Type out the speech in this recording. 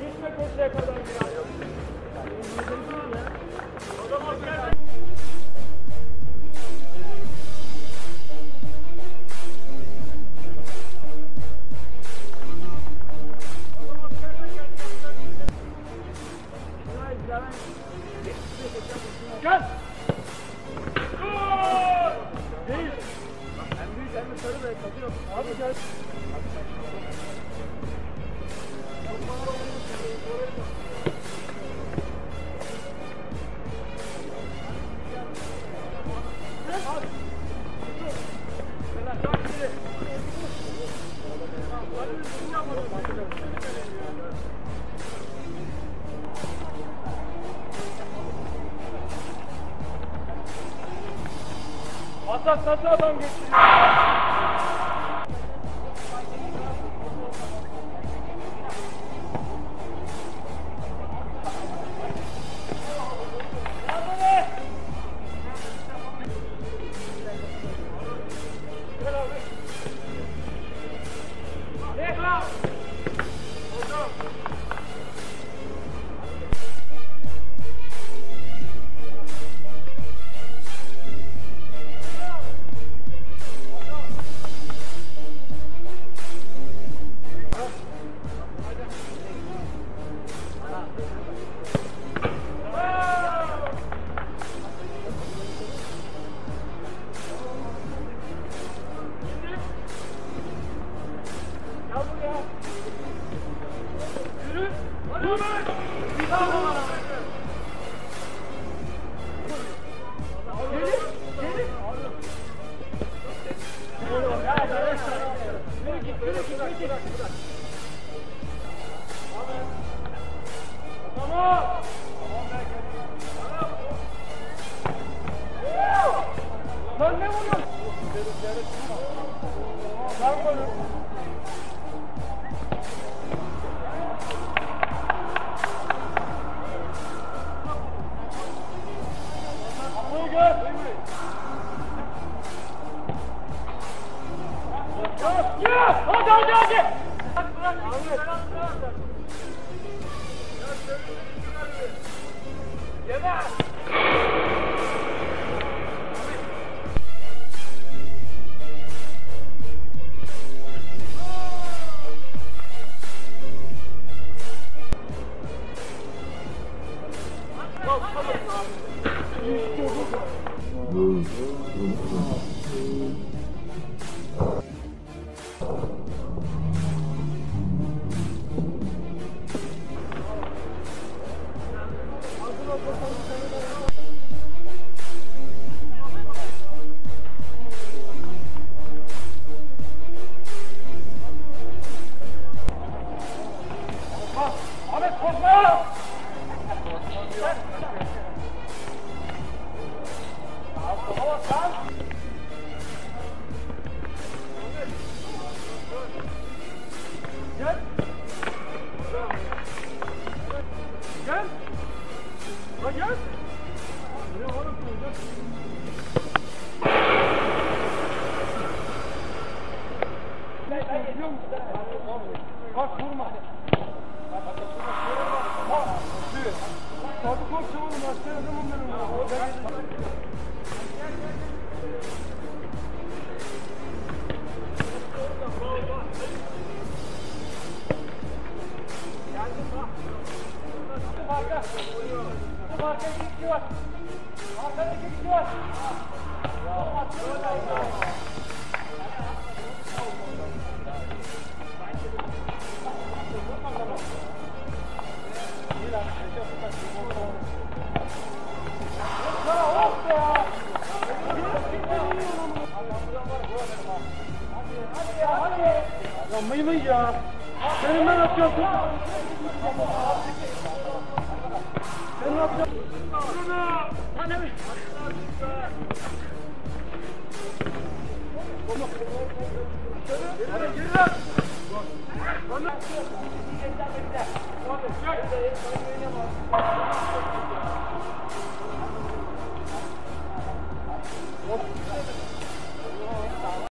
Gitme köşeye kadar biraz. Atak nasıl adam geçiyor? Hallelujah. Hadi hadi hadi! Yeme! Ahmet Tabii korkma oğlum. Başka adamım benim. Arka. Bu arka iki kişi var. Arkada iki kişi var. Ya mıy mıy ya. Senin ben atıyorsun. Yapacaksın? Hani Hadi yürü lan. Sonra.